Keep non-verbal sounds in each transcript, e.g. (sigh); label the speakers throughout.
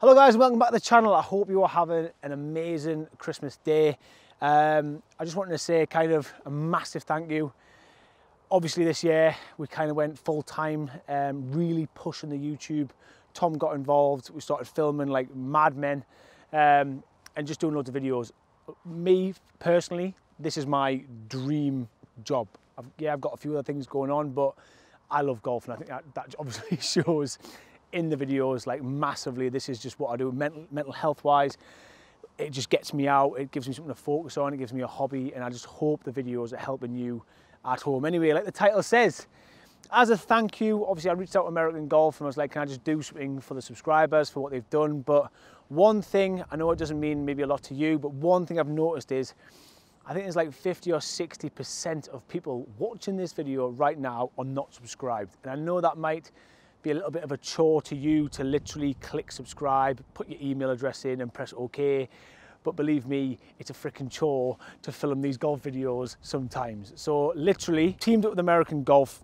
Speaker 1: Hello guys, welcome back to the channel. I hope you are having an amazing Christmas day. Um, I just wanted to say kind of a massive thank you. Obviously this year we kind of went full time, um, really pushing the YouTube. Tom got involved, we started filming like madmen um, and just doing loads of videos. Me personally, this is my dream job. I've, yeah, I've got a few other things going on, but I love golf and I think that, that obviously (laughs) shows in the videos like massively. This is just what I do mental, mental health wise. It just gets me out, it gives me something to focus on, it gives me a hobby, and I just hope the videos are helping you at home. Anyway, like the title says, as a thank you, obviously I reached out to American Golf and I was like, can I just do something for the subscribers for what they've done? But one thing, I know it doesn't mean maybe a lot to you, but one thing I've noticed is I think there's like 50 or 60% of people watching this video right now are not subscribed. And I know that might be a little bit of a chore to you to literally click subscribe, put your email address in and press OK. But believe me, it's a freaking chore to film these golf videos sometimes. So literally teamed up with American Golf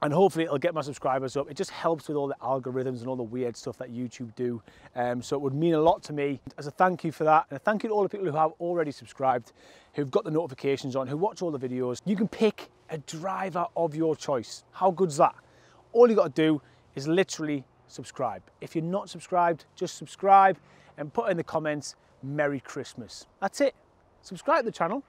Speaker 1: and hopefully it'll get my subscribers up. It just helps with all the algorithms and all the weird stuff that YouTube do. Um, so it would mean a lot to me as a thank you for that. And a thank you to all the people who have already subscribed, who've got the notifications on, who watch all the videos. You can pick a driver of your choice. How good's that? All you got to do is literally subscribe. If you're not subscribed, just subscribe and put in the comments, Merry Christmas. That's it. Subscribe to the channel,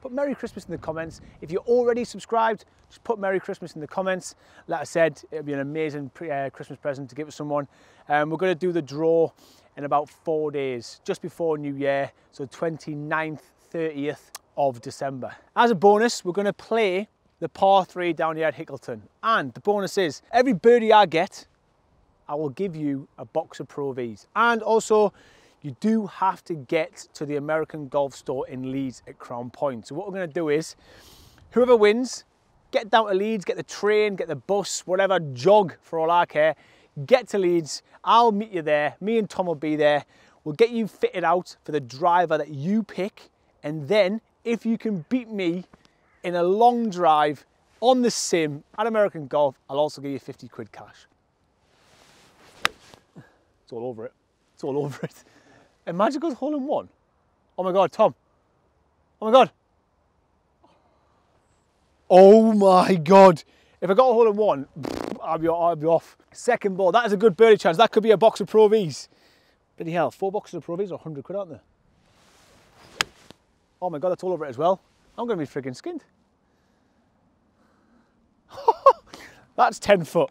Speaker 1: put Merry Christmas in the comments. If you're already subscribed, just put Merry Christmas in the comments. Like I said, it'll be an amazing uh, Christmas present to give to someone. Um, we're going to do the draw in about four days, just before New Year, so 29th, 30th of December. As a bonus, we're going to play the par three down here at Hickleton. And the bonus is, every birdie I get, I will give you a box of Pro Vs. And also, you do have to get to the American Golf Store in Leeds at Crown Point. So what we're gonna do is, whoever wins, get down to Leeds, get the train, get the bus, whatever, jog for all I care, get to Leeds, I'll meet you there, me and Tom will be there, we'll get you fitted out for the driver that you pick, and then if you can beat me in a long drive on the sim at American Golf, I'll also give you 50 quid cash. It's all over it. It's all over it. Imagine goes hole in one. Oh my God, Tom. Oh my God. Oh my God. If I got a hole in one, I'd be, I'd be off. Second ball, that is a good birdie chance. That could be a box of Pro Vs. Bloody hell, four boxes of Pro Vs are 100 quid, aren't they? Oh my God, that's all over it as well. I'm gonna be frigging skinned. (laughs) that's 10 foot.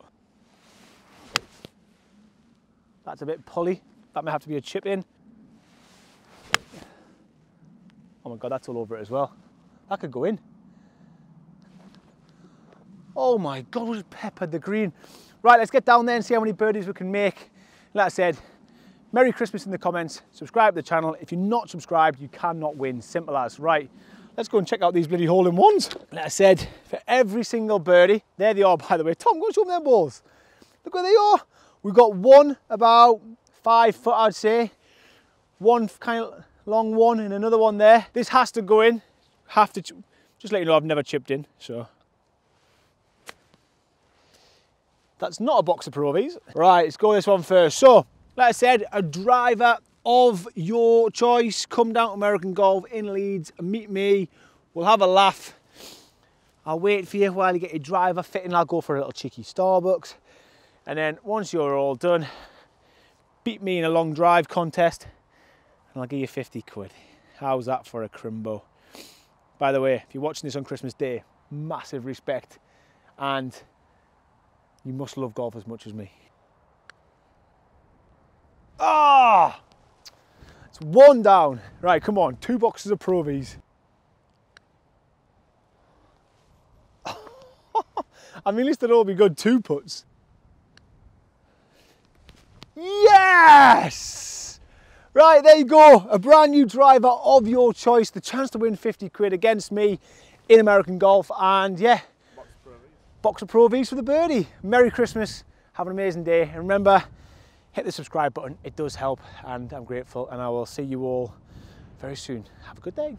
Speaker 1: That's a bit pulley. That may have to be a chip in. Oh my God, that's all over it as well. That could go in. Oh my God, we peppered the green. Right, let's get down there and see how many birdies we can make. Like I said, Merry Christmas in the comments, subscribe to the channel. If you're not subscribed, you cannot win, simple as. Right, let's go and check out these bloody hole-in-ones. Like I said, for every single birdie, there they are by the way. Tom, go show them their balls. Look where they are. We've got one about five foot, I'd say. One kind of long one and another one there. This has to go in. Have to, just let you know I've never chipped in, so. That's not a box of Pro Vs. Right, let's go this one first. So, like I said, a driver of your choice. Come down to American Golf in Leeds, meet me. We'll have a laugh. I'll wait for you while you get your driver fitting. I'll go for a little cheeky Starbucks. And then once you're all done, beat me in a long drive contest and I'll give you 50 quid. How's that for a crimbo? By the way, if you're watching this on Christmas Day, massive respect and you must love golf as much as me. It's one down. Right, come on, two boxes of Pro Vs. (laughs) I mean, at least it'll all be good two puts. Yes! Right, there you go. A brand new driver of your choice. The chance to win 50 quid against me in American Golf. And yeah, box of Pro Vs, box of Pro Vs for the birdie. Merry Christmas. Have an amazing day. And remember, hit the subscribe button. It does help and I'm grateful. And I will see you all very soon. Have a good day.